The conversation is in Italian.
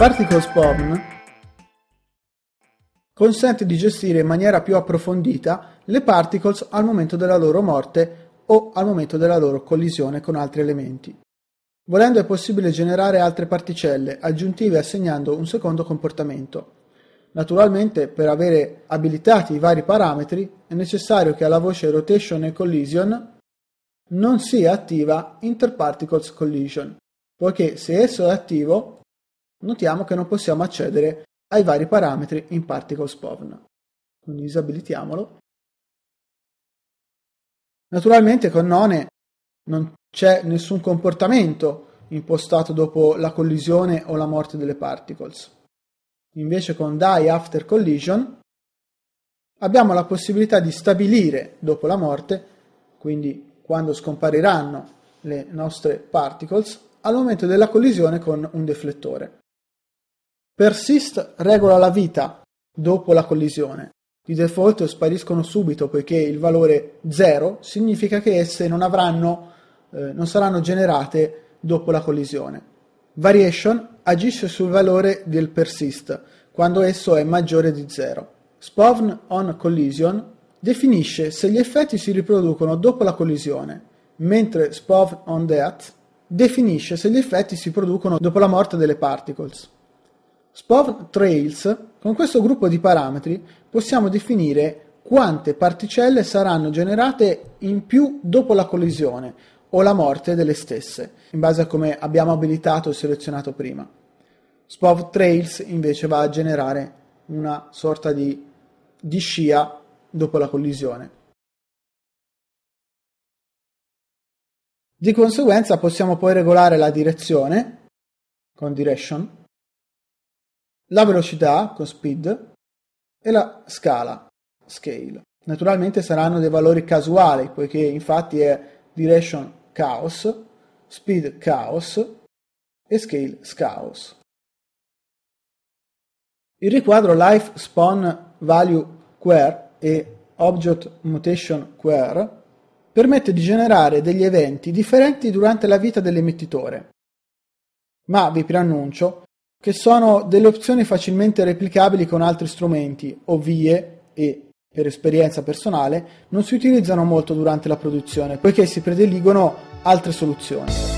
Particle Spawn consente di gestire in maniera più approfondita le particles al momento della loro morte o al momento della loro collisione con altri elementi. Volendo è possibile generare altre particelle aggiuntive assegnando un secondo comportamento. Naturalmente per avere abilitati i vari parametri è necessario che alla voce rotation e collision non sia attiva interparticles collision, poiché se esso è attivo notiamo che non possiamo accedere ai vari parametri in particle spawn. Quindi disabilitiamolo. Naturalmente con None non c'è nessun comportamento impostato dopo la collisione o la morte delle particles. Invece con Die After Collision abbiamo la possibilità di stabilire dopo la morte, quindi quando scompariranno le nostre particles, al momento della collisione con un deflettore. Persist regola la vita dopo la collisione. Di default spariscono subito poiché il valore 0 significa che esse non, avranno, eh, non saranno generate dopo la collisione. Variation agisce sul valore del persist quando esso è maggiore di 0. Spawn on collision definisce se gli effetti si riproducono dopo la collisione, mentre spawn on death definisce se gli effetti si producono dopo la morte delle particles. Spawn trails, con questo gruppo di parametri possiamo definire quante particelle saranno generate in più dopo la collisione o la morte delle stesse, in base a come abbiamo abilitato e selezionato prima. Spov Trails invece va a generare una sorta di, di scia dopo la collisione. Di conseguenza possiamo poi regolare la direzione con direction, la velocità con speed e la scala scale. Naturalmente saranno dei valori casuali poiché infatti è direction chaos, speed chaos e scale chaos. Il riquadro Life Spawn Value Query e Object Mutation Query permette di generare degli eventi differenti durante la vita dell'emettitore, ma vi preannuncio che sono delle opzioni facilmente replicabili con altri strumenti o vie e per esperienza personale, non si utilizzano molto durante la produzione, poiché si prediligono altre soluzioni.